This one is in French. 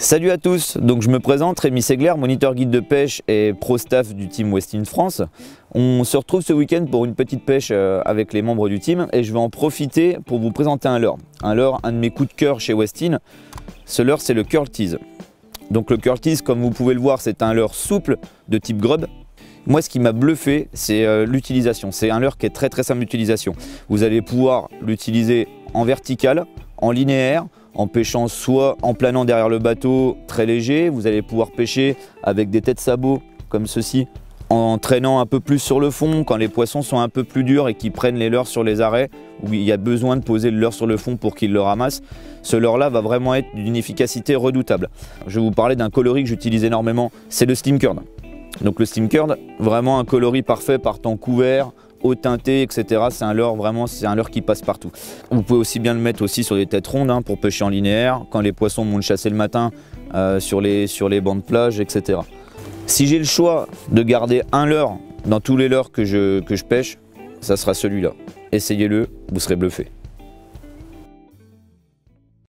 Salut à tous, donc je me présente Rémi Segler, moniteur guide de pêche et pro staff du team Westin France. On se retrouve ce week-end pour une petite pêche euh, avec les membres du team et je vais en profiter pour vous présenter un leurre. Un leurre, un de mes coups de cœur chez Westin. Ce leurre c'est le Curl Tease. Donc le Curl Tease, comme vous pouvez le voir, c'est un leurre souple de type grub. Moi, ce qui m'a bluffé, c'est euh, l'utilisation. C'est un leurre qui est très très simple d'utilisation. Vous allez pouvoir l'utiliser en vertical, en linéaire, en pêchant soit en planant derrière le bateau très léger, vous allez pouvoir pêcher avec des têtes sabots comme ceci, en traînant un peu plus sur le fond quand les poissons sont un peu plus durs et qui prennent les leurres sur les arrêts où il y a besoin de poser le leurre sur le fond pour qu'ils le ramassent. Ce leurre-là va vraiment être d'une efficacité redoutable. Je vais vous parler d'un coloris que j'utilise énormément, c'est le steam curd. Donc le steam curd, vraiment un coloris parfait par temps couvert, haut teinté, etc. C'est un leurre vraiment, c'est un leurre qui passe partout. Vous pouvez aussi bien le mettre aussi sur des têtes rondes hein, pour pêcher en linéaire, quand les poissons montent chasser le matin euh, sur, les, sur les bancs de plage, etc. Si j'ai le choix de garder un leurre dans tous les leurres que je, que je pêche, ça sera celui-là. Essayez-le, vous serez bluffé.